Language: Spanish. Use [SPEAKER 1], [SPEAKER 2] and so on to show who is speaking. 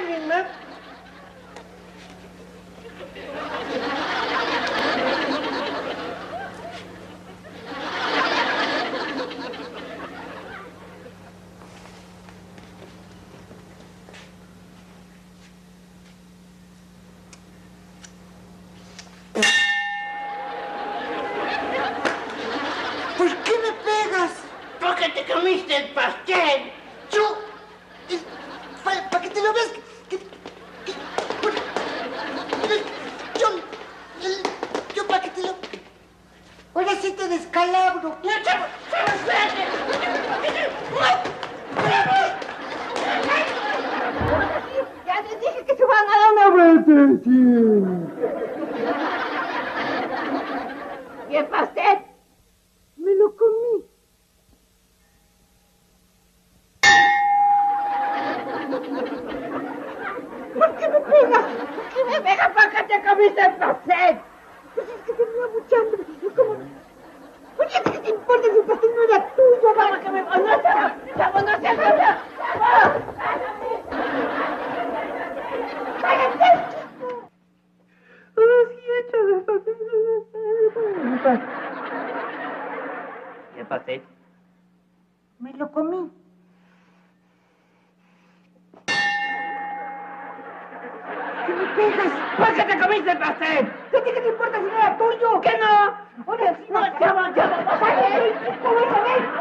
[SPEAKER 1] misma. ¿Por qué
[SPEAKER 2] me pegas? Porque te comiste el pastel. ¡Chu! Ahora sí te descalabro.
[SPEAKER 3] Ya les dije que se van a dar una vuelta. ¿Y el pastel? Me lo comí. ¿Por qué me pegas? ¿Por qué me pegas? ¿Por qué te comiste el pastel? Pues es que tenía mucha hambre. Es como... ¿qué te importa si pastel no era tuyo? Vamos, que me... ¡Oh, no, chavo! ¡Chavo, no. ¡Cállate!
[SPEAKER 1] ¿Qué pastel?
[SPEAKER 2] Me lo comí. ¿Qué me?
[SPEAKER 1] ¿Por qué te comiste el pastel?
[SPEAKER 2] ¿Qué te, qué te importa si no era tuyo?
[SPEAKER 1] ¿Qué no?
[SPEAKER 2] Ahora sí, no, chavo, chavo, pásale. ¿Cómo vas a ver?